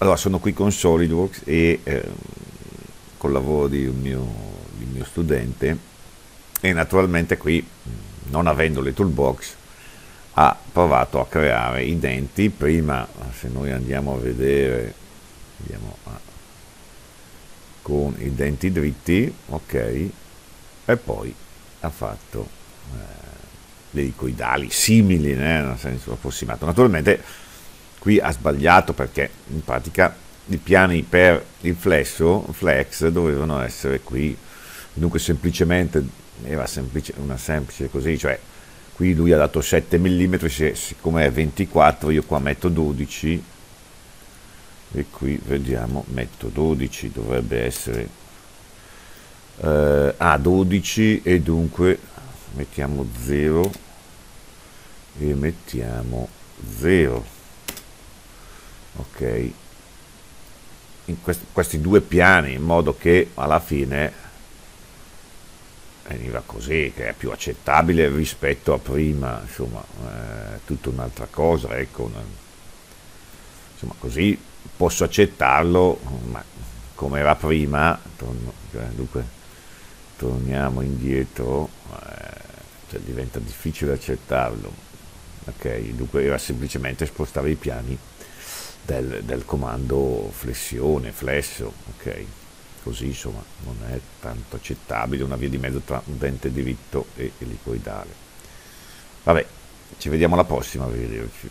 allora sono qui con SolidWorks e eh, col lavoro di un mio, di mio studente e naturalmente qui non avendo le toolbox ha provato a creare i denti. Prima se noi andiamo a vedere andiamo a, con i denti dritti ok e poi ha fatto eh, dei elicoidali simili nel senso approssimato. Naturalmente qui ha sbagliato perché in pratica i piani per il flesso, flex dovevano essere qui, dunque semplicemente era semplice, una semplice così, cioè qui lui ha dato 7 mm, siccome è 24 io qua metto 12 e qui vediamo metto 12, dovrebbe essere eh, a 12 e dunque mettiamo 0 e mettiamo 0 ok. In questi, questi due piani in modo che alla fine veniva così che è più accettabile rispetto a prima insomma eh, tutta un'altra cosa ecco una, insomma così posso accettarlo ma come era prima torno, cioè, dunque torniamo indietro eh, cioè diventa difficile accettarlo. Ok dunque era semplicemente spostare i piani del, del comando flessione, flesso, ok? Così insomma non è tanto accettabile una via di mezzo tra un dente diritto e elicoidale. Vabbè, ci vediamo alla prossima, arrivederci.